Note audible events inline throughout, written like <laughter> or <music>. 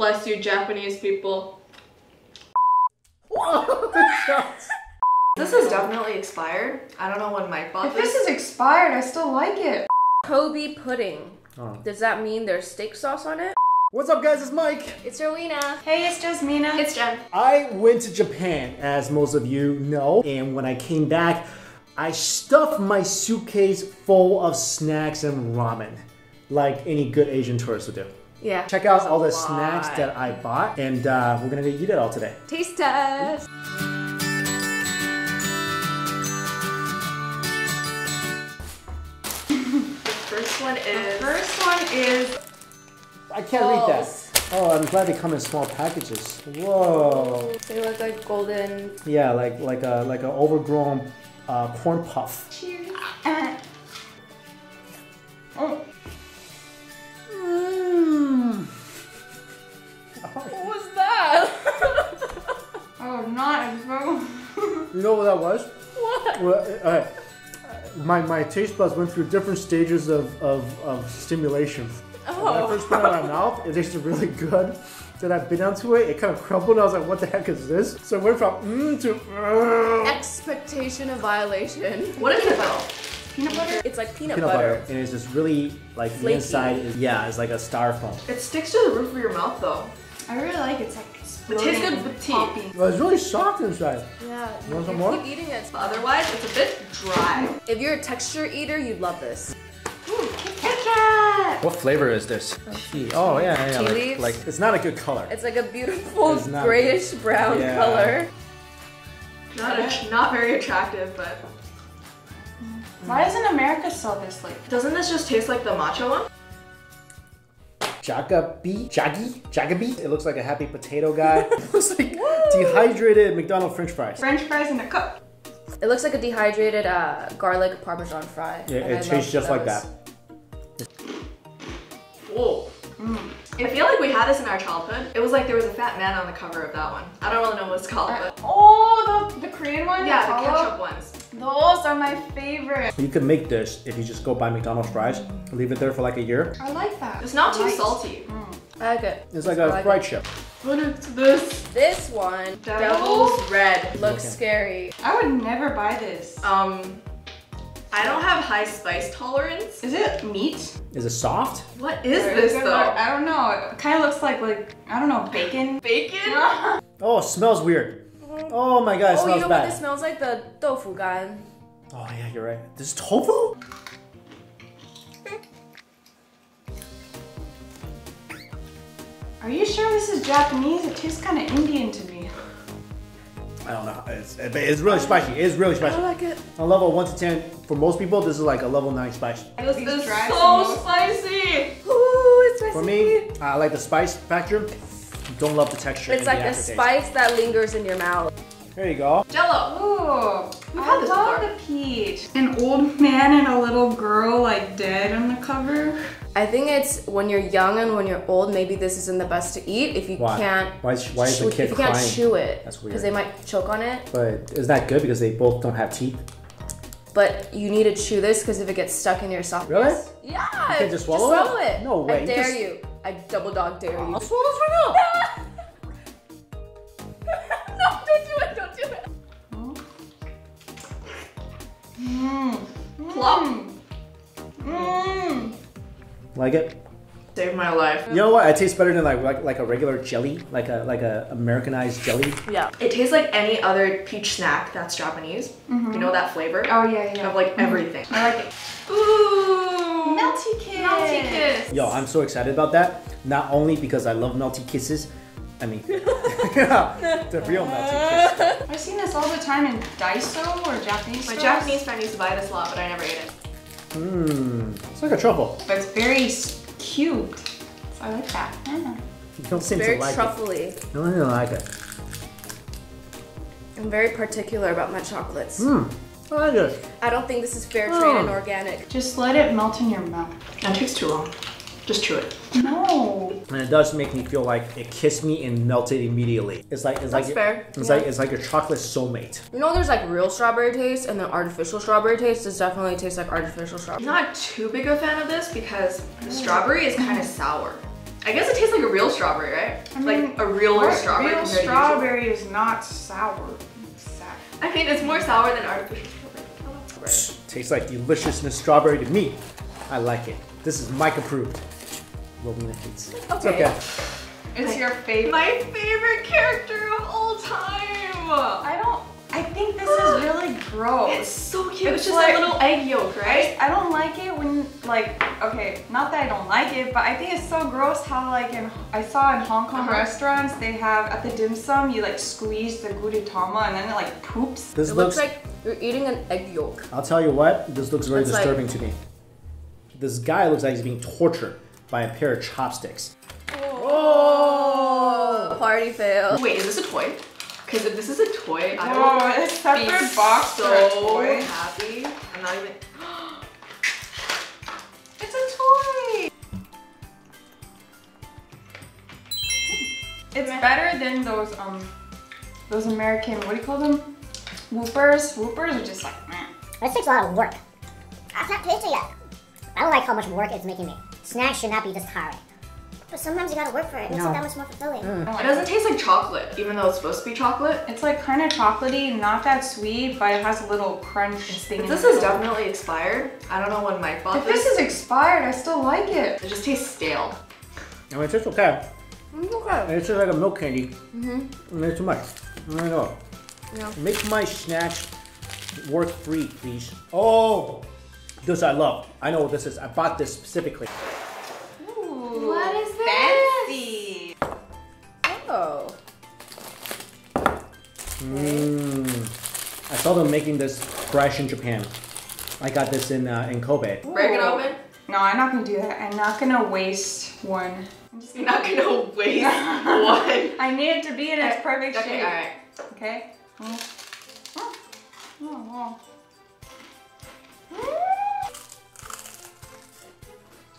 Bless you, Japanese people. This is definitely expired. I don't know when Mike bought If this. this is expired, I still like it. Kobe pudding. Oh. Does that mean there's steak sauce on it? What's up, guys? It's Mike. It's Rowena. Hey, it's Jasmina. It's Jen. I went to Japan, as most of you know, and when I came back, I stuffed my suitcase full of snacks and ramen, like any good Asian tourist would do. Yeah. Check out all a the snacks that I bought, and uh, we're gonna eat it all today. Taste test. First one is. The First one is I can't read that. Oh, I'm glad they come in small packages. Whoa. They look like golden. Yeah, like like a like an overgrown uh, corn puff. cheers. Uh, <clears throat> oh, What was that? <laughs> oh, not as well. <laughs> You know what that was? what? Well, uh, my, my taste buds went through different stages of, of, of stimulation. When I Oh. first put it in my mouth, it tasted really good. Then I bit onto it, it kind of crumbled, and I was like, what the heck is this? So it went from mmm to uh, Expectation of violation. What is it about? Peanut butter? It's like peanut, peanut butter. butter. And it's just really, like, the inside is, yeah, it's like a styrofoam. It sticks to the roof of your mouth though. I really like it. It's like It tastes good with tea. popping. Well, it's really soft inside. Yeah. You want some you more? keep eating it. Otherwise, it's a bit dry. If you're a texture eater, you'd love this. Kit Kat! What flavor is this? Tea. Oh yeah, yeah. Tea Like, leaves? like It's not a good color. It's like a beautiful It's not- grayish brown Yeah. color. Not a, not very attractive, but Why doesn't America sell this like? doesn't this just taste like the matcha one? Jagabee? Jaggy? Jagabee? It looks like a happy potato guy. <laughs> it looks like dehydrated McDonald's french fries. French fries in a cup. It looks like a dehydrated uh, garlic parmesan fry. Yeah, and I it tastes love just like those. that. Whoa. I feel like we had this in our childhood. It was like there was a fat man on the cover of that one. I don't really know what it's called, but Oh, the, the Korean one? yeah, the Hello? ketchup ones. Those are my favorite. You can make this if you just go buy McDonald's fries, leave it there for like a year. I like that. It's not too Light. salty. I like it. It's like I a like fried it. chip. What is this? This one, Devil's Red. looks Okay. scary. I would never buy this. Um, I don't have high spice tolerance. Is it meat? Is it soft? What is Or this it though? like- I don't know. It kind of looks like like I don't know bacon. Bacon? <laughs> Oh, it smells weird. Oh my god, it oh, smells you know bad. what this smells like? The tofu gan. Oh yeah, you're right. This is tofu? Are you sure this is Japanese? It tastes kind of Indian to me. I don't know. It's, it's really spicy. It's really spicy. I like it. On level 1 to 10, for most people, this is like a level 9 spice. This is so spicy. Ooh, it's spicy. For me, I like the spice factor. Don't love the texture. it's like the a spice that lingers in your mouth. There you go. Jello. Ooh, We've I had love before. the peach. An old man and a little girl like dead on the cover. I think it's when you're young and when you're old, maybe this isn't the best to eat if you Why? can't. Why is, why is chew, the kid if you can't crying? chew it, That's weird. because they might choke on it. But is that good because they both don't have teeth? But you need to chew this because if it gets stuck in your esophagus, Really? yeah, You can't just swallow it? swallow it. No way, I you dare just- you. I double dog dare you. I'll swallow this right now. no, don't do it. Don't do it. Mmm. Plop. Mmm. Like it? Saved my life. You know what? It tastes better than like like, like a regular jelly, like a like a Americanized jelly. Yeah. It tastes like any other peach snack that's Japanese. You mm-hmm. know that flavor? Oh yeah, yeah. Of like everything. I like it. Ooh. Melty kiss. Melty kiss. Yo, I'm so excited about that. Not only because I love melty kisses, I mean <laughs> <laughs> the real melty kiss. I've seen this all the time in Daiso or Japanese My stores. Japanese friend used to buy this a lot, but I never ate it. Mmm, it's like a truffle. But it's very s- cute. So I like that. Mm. You don't seem Very to like truffly. it. You don't like it. I'm very particular about my chocolates. Mmm, I like it. I don't think this is fair trade and Oh. organic. Just let it melt in your mouth. That takes too long. Just chew it. No. And it does make me feel like it kissed me and melted immediately. It's like it's That's like fair, It's yeah. like it's like your chocolate soulmate. You know, there's like real strawberry taste and then artificial strawberry taste. This definitely tastes like artificial strawberry. I'm strawberry. not too big a fan of this because the strawberry is kind of sour. I guess it tastes like a real strawberry, right? I mean, like a realer strawberry. Real compared to usual. strawberry is not sour. I mean, it's more sour than artificial strawberry. Tastes like deliciousness strawberry to me. I like it. This is Mike approved. Rowena hates. It's Okay. okay. It's your favorite. My favorite character of all time. I don't. I think this is really gross. It's so cute. It's, It's just like- a little egg yolk, right? I don't like it when like okay, not that I don't like it, but I think it's so gross how like in I saw in Hong Kong Uh-huh. restaurants they have at the dim sum you like squeeze the gudetama and then it like poops. This It looks. looks like you're eating an egg yolk. I'll tell you what. This looks very It's like- disturbing to me. This guy looks like he's being tortured by a pair of chopsticks. Oh, party fail. Wait, is this a toy? Because if this is a toy, I Whoa, will it's separate be box so happy. I'm not even. <gasps> It's a toy. It's better than those um those American what do you call them? Whoppers. Whoppers are just like meh. This takes a lot of work. That's not tasty yet. I don't like how much work it's making me. Snacks should not be this hard. But sometimes you gotta work for it. It makes No. it that much more fulfilling. I don't It doesn't taste like chocolate, even though it's supposed to be chocolate. It's like kind of chocolatey, not that sweet, but it has a little crunch thing. in This is middle. definitely expired. I don't know when Mike bought If this. this is expired, I still like it. It just tastes stale. I mean, it tastes okay. It's Okay. It tastes like a milk candy. Mm-hmm. It's too much. I don't know. Yeah. Make my snacks work free, please. Oh, this I love. I know what this is. I bought this specifically. Ooh, What is this? Fancy. Oh. Mmm. I saw them making this fresh in Japan. I got this in uh, in Kobe. Break it Ooh. open. No, I'm not gonna do that. I'm not gonna waste one. I'm just You're not gonna waste <laughs> one. I need it to be in its uh, perfect Okay, shape. alright. Okay. Mm. Oh. Oh, wow.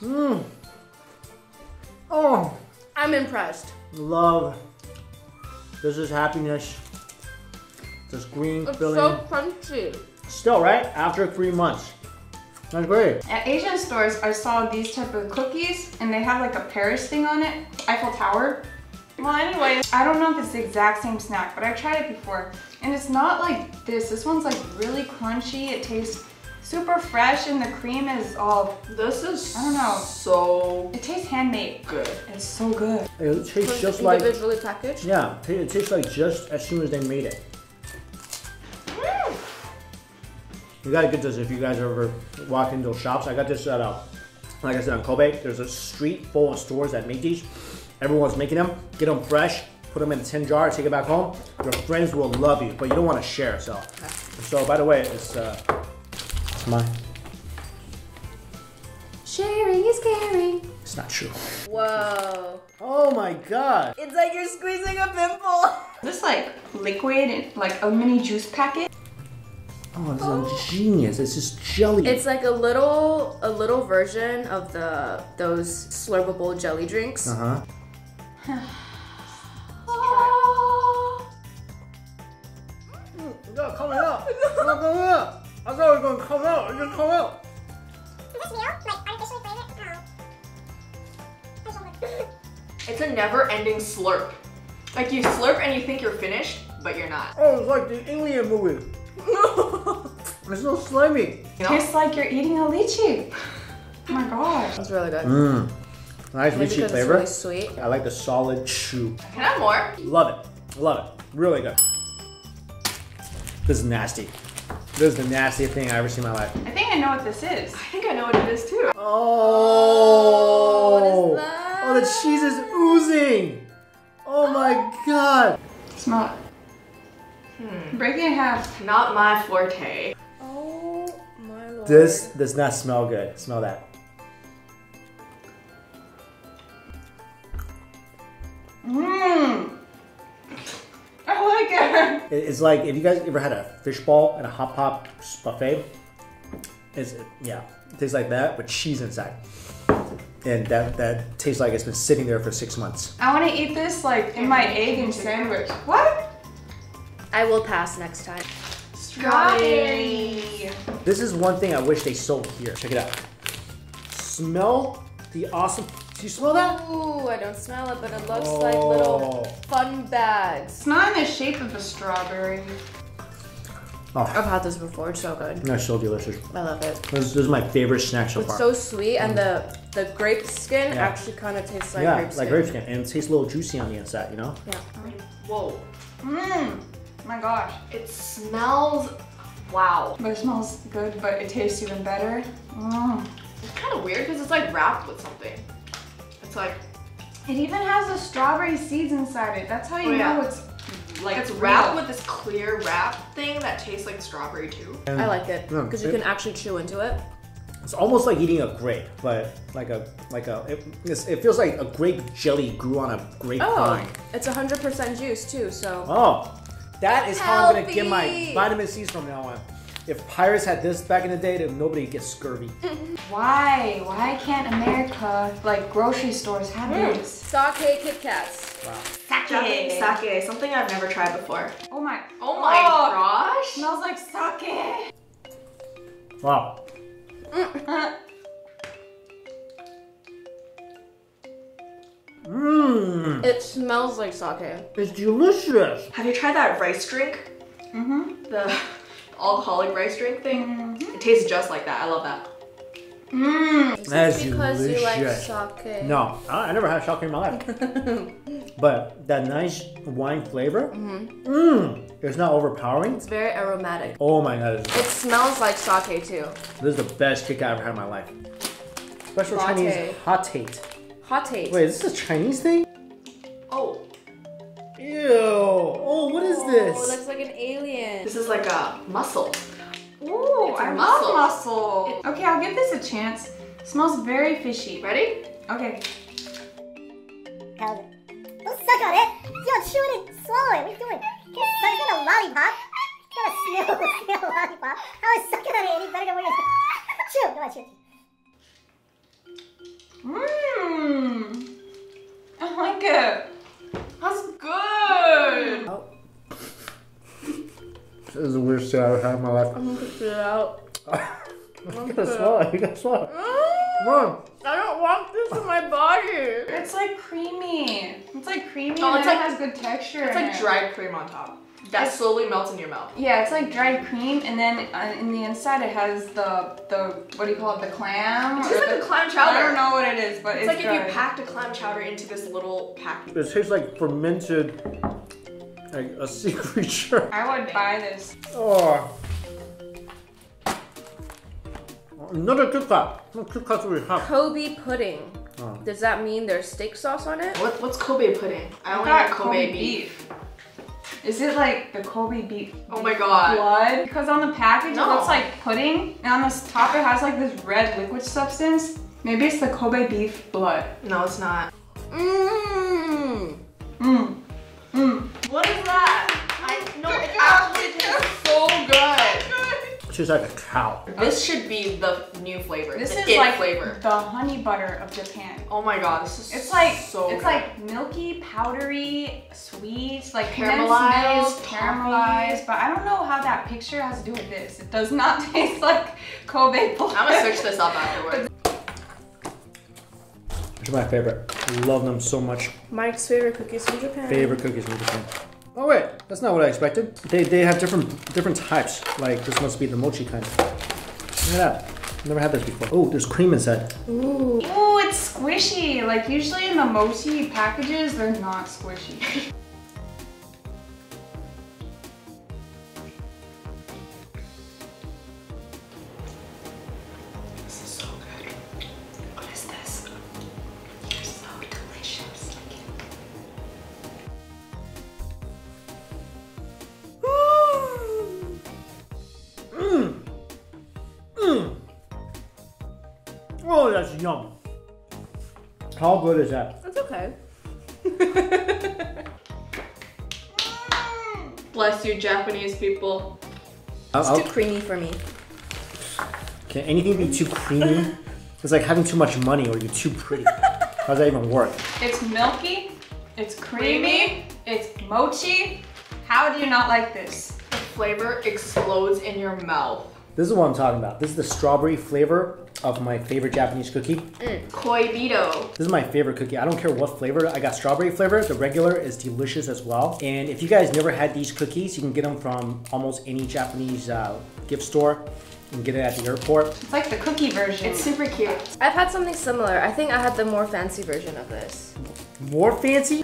Mmm. Oh, I'm impressed. love. This is happiness. This green filling. It's filling. so crunchy. Still, right? After three months. That's great. At Asian stores, I saw these type of cookies, and they have like a Paris thing on it, Eiffel Tower. Well, anyway, I don't know if it's the exact same snack, but I've tried it before, and it's not like this. This one's like really crunchy. It tastes super fresh, and the cream is all. This is I don't know. so It tastes handmade. good. It's so good. It tastes It's just like individually packaged. yeah. It it tastes like just as soon as they made it. You gotta get this if you guys ever walk into shops. I got this at uh, like I said on Kobe. There's a street full of stores that make these. Everyone's making them. Get them fresh. Put them in a tin jar. Take it back home. Your friends will love you, but you don't want to share. So, so by the way, it's uh, it's mine. Sharing is caring. It's not true. Whoa. Oh my god. It's like you're squeezing a pimple. Is this like liquid, and like a mini juice packet? Oh, this is genius. It's just jelly. It's like a little a little version of the those slurpable jelly drinks. <sighs> uh huh. It's not coming out. It's not coming out. I thought it was gonna come out. It didn't come out. Is this real? Like artificially flavored? No. It's a never-ending slurp. Like you slurp and you think you're finished, but you're not. Oh, it's like the alien movie. <laughs> It's so slimy. You know? Tastes like you're eating a lychee. Oh my god. That's really good. Mmm. Nice Maybe lychee flavor. it's really sweet. I like the solid chew. Can I have more? Love it. Love it. Really good. This is nasty. This is the nastiest thing I've ever seen in my life. I think I know what this is. I think I know what it is too. Oh, what is that? Oh, the cheese is oozing. Oh my god. Smell it. Hmm. Break it in half. Not my forte. Oh my lord. This does not smell good. Smell that. Mmm. It's like if you guys ever had a fish ball at a hot pot buffet. It's yeah, it tastes like that with cheese inside, and that that tastes like it's been sitting there for six months. I want to eat this like in my egg and sandwich. What? I will pass next time. Strawberry. This is one thing I wish they sold here. Check it out. Smell the awesome Do you smell that? Ooh, I don't smell it, but it looks like little Oh. fun bags. It's not in the shape of a strawberry. Oh, I've had this before. It's so good. that's so delicious. I love it. This, this is my favorite snack so It's far. so sweet, and the the grape skin Yeah. actually kind of tastes like yeah, grape skin. like grape skin, and it tastes a little juicy on the inside. You know? Yeah. Whoa. Mmm. My gosh. It smells. Wow. But it smells good, but it tastes even better. Mm. It's kind of weird because it's like wrapped with something. It's like It even has the strawberry seeds inside it. That's how you Oh, yeah. know it's like it's real. wrapped with this clear wrap thing that tastes like strawberry too. I like it Yeah, because you can actually chew into it. It's almost like eating a grape, but like a like a. It, it's- it feels like a grape jelly grew on a grape Oh, vine. it's 100% juice too. So Oh, that is how I'm gonna get my Healthy. vitamin C's from now on. If pirates had this back in the day, then nobody gets scurvy. <laughs> Why? Why can't America, like grocery stores, have Mm. this? sake Kit Kats. Japanese sake, something I've never tried before. Oh my. Oh my gosh. Smells like sake. Wow. Mmm, It smells like sake. it's delicious. Have you tried that rice drink? Mm-hmm. The alcoholic rice drink thing? Mm-hmm. It tastes just like that. I love that. Mmm. Is That this is because you like sake? No, I, I never had sake in my life. <laughs> but that nice wine flavor, mmm, it's not overpowering. It's very aromatic. Oh my god, It smells like sake too. this is the best kick I've ever had in my life. Special Latte. Chinese hot tate. Hot taste. Wait, is this a Chinese thing? I'll give this a chance. smells very fishy. Ready? Okay. Held it. Don't suck on it. Yo, chew it and swallow it. What are you doing? It's not, it's not a lollipop. It's not a smell, smell lollipop. How is sucking on it any better than what you're Chew. Go on, chew. Mmm. I like it. That's good. Oh, This is the weirdest thing I've ever had in my life. I'm gonna spit it out. <laughs> You gotta swallow. You gotta swallow. Mm, Come. I don't want this in my body. It's like creamy. It's like creamy Oh, it's like- it has good texture. It's like it. dried cream on top. That It's- slowly melts in your mouth. Yeah, it's like dried cream, and then uh, in the inside it has the the what do you call it? The clam. It or tastes like the- a clam chowder. I don't know what it is, but It's it's, like if you packed a clam chowder into this little pack. It tastes like fermented, like a sea <laughs> creature. I would buy this. Oh. Another Kit Kat. No Kit we have. Kobe pudding. Oh. Does that mean there's steak sauce on it? What, what's Kobe pudding? I only got got Kobe, beef. Is it like the Kobe beef Oh my god. blood? Because on the package No. it looks like pudding, and on the top it has like this red liquid substance. Maybe it's the Kobe beef blood. No, it's not. Mmm. Mmm. Mmm. What is that? Mmm. I no, it actually tastes so good. It tastes like a cow. This should be the new flavor. This the is it like flavor. the honey butter of Japan. Oh my god, this is It's like so it's good. like milky, powdery, sweet, like Caramelized, milk, caramelized. But I don't know how that picture has to do with this. It does not <laughs> taste like Kobe blood. I'm gonna switch this up afterwards. It's my favorite. Love them so much. Mike's favorite cookies from Japan. Favorite cookies from Japan. Oh wait, that's not what I expected. They, they have different different types. Like this must be the mochi kind. Look at that. Never had this before. Oh, there's cream inside. Ooh. Ooh, it's squishy. Like usually in the mochi packages, they're not squishy. <laughs> How good is that? It's okay. <laughs> Bless you, Japanese people. I'll- It's I'll- too creamy for me. can anything be too creamy? <laughs> It's like having too much money or you're too pretty. How does that even work? It's milky, it's creamy, it's mochi. How do you not like this? The flavor explodes in your mouth. This is what I'm talking about. This is the strawberry flavor of my favorite Japanese cookie. Koibito. This is my favorite cookie. I don't care what flavor. I got strawberry flavor. The regular is delicious as well. And if you guys never had these cookies, you can get them from almost any Japanese uh, gift store. You can get it at the airport. It's like the cookie version. It's super cute. I've had something similar. I think I had the more fancy version of this. More fancy?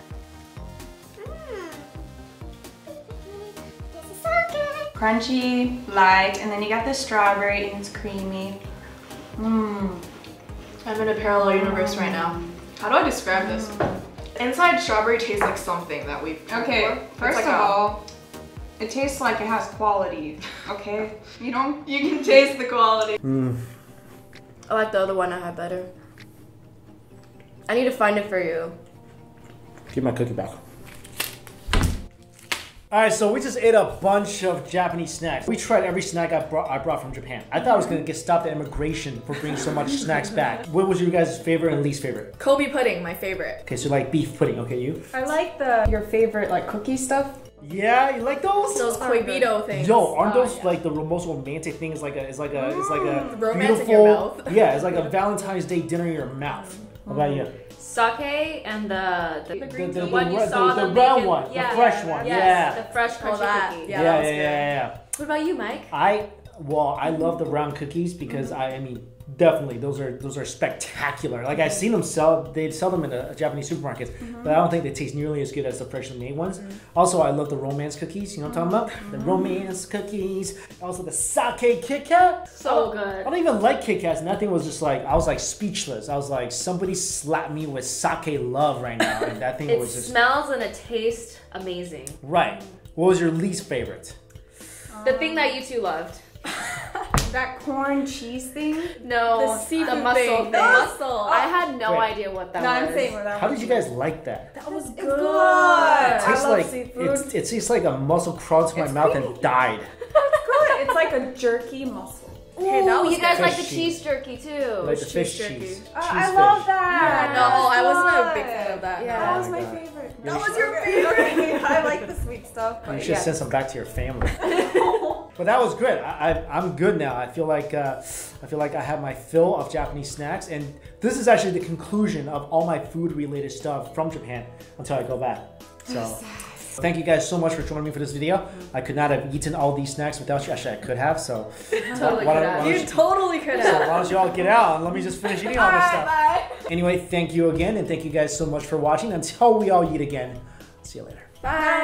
This is so good. crunchy, light, and then you got the strawberry and it's creamy. Mmm. I'm in a parallel universe right now. How do I describe this? Hmm. Inside strawberry tastes like something that we've tried Okay, before. First like of a- all, it tastes like it has quality. Okay, you don't. you can <laughs> taste the quality. Hmm. I like the other one I had better. I need to find it for you. Give my cookie back. All right, so we just ate a bunch of Japanese snacks. We tried every snack I brought, I brought from Japan. I thought I was gonna get stopped at immigration for bringing so much snacks back. What was your guys' favorite and least favorite? Kobe pudding, my favorite. Okay, so like beef pudding. Okay, you? I like the your favorite like cookie stuff. Yeah, you like those? Those Koibito things. Yo, aren't Oh, those yeah. like the most romantic things? Like a, it's like a, it's like a mm, romance in beautiful. your mouth. <laughs> Yeah, it's like a Valentine's Day dinner in your mouth. What about you? Sake and the the, The, the, one you the, saw the, them round one, yeah, the fresh one. yes, Yeah. the fresh crunchy Oh, cookie. Yeah, Yeah, yeah, yeah, yeah. What about you, Mike? I well, I love the round cookies because I, I mean, definitely those are those are spectacular. Like I've seen them sell, they sell them in a, Japanese supermarkets, mm-hmm. but I don't think they taste nearly as good as the freshly made ones. Mm-hmm. Also, I love the romance cookies. You know what I'm talking about? The mm-hmm. romance cookies. Also the sake Kit Kat. So I good. I don't even like Kit Kats, and that thing was just like I was like speechless. I was like, somebody slapped me with sake love right now, and that thing It was just smells and it tastes amazing. right. What was your least favorite? The thing that you two loved. <laughs> That corn cheese thing. No, The seafood mussel thing. thing. The <gasps> mussel. I had no Wait. idea what that No, was. I'm saying without. How did you guys like that? That was good. good. It I tastes love like seafood. it's, it tastes like a mussel crawled to my It's mouth creamy. and died. <laughs> It's good. It's like a jerky mussel. Okay, that Ooh, was you guys like the Fish cheese jerky too. Like the cheese fish jerky. cheese. Uh, cheese I fish. love that. No, I wasn't a big fan of that. Yeah. That was my my favorite. That was your favorite. <laughs> I like the sweet stuff. You should yeah. send some back to your family. <laughs> but that was good. I, I, I'm good now. I feel like uh, I feel like I have my fill of Japanese snacks, and this is actually the conclusion of all my food-related stuff from Japan until I go back. So. Thank you guys so much for joining me for this video. I could not have eaten all these snacks without you. Actually, I could have. So, Totally why could don't- have. why don't You totally could so have. why don't you all get out and let me just finish eating all this stuff. Bye. Anyway, thank you again, and thank you guys so much for watching. Until we all eat again, see you later. Bye.